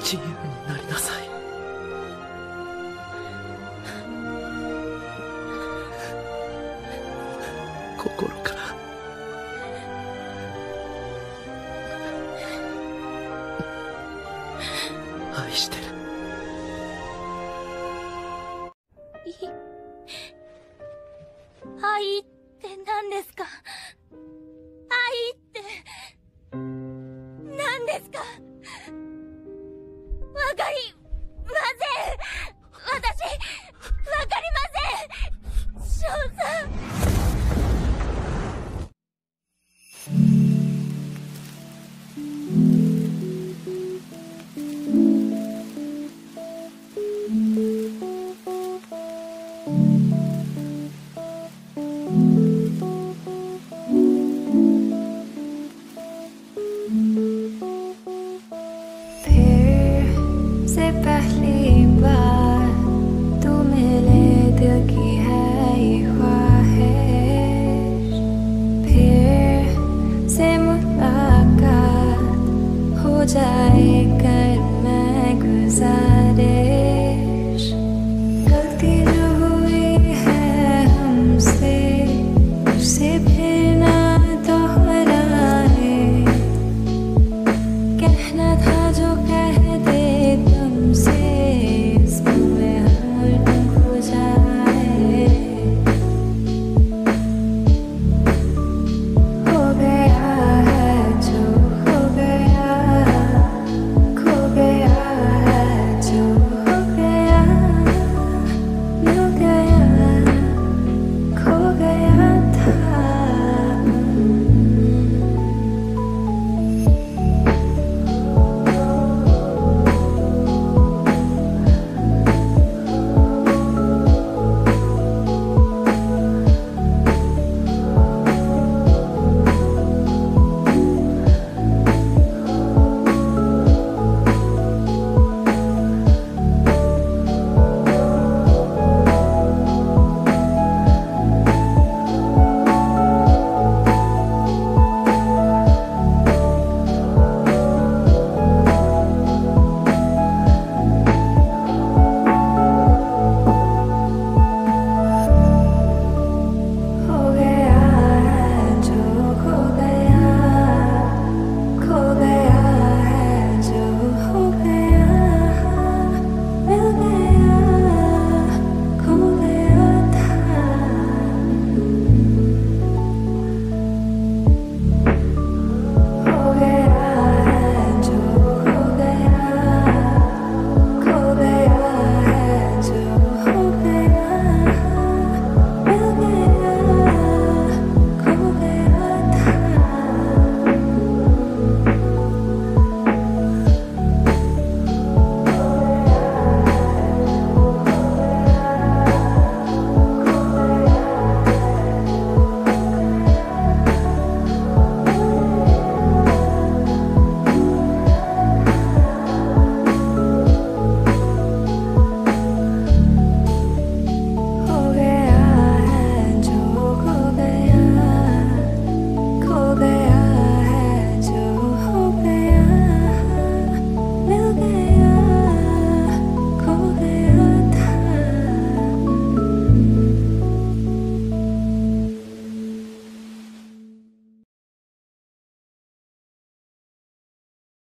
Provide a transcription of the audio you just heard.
自由になりなさい。心から。愛してる。い。愛って何ですか？ですか？わかり पहली बार है फिर से मुलाकात हो जाए कर मैं गुजारिश गलती जो हुई है हमसे उसे फिर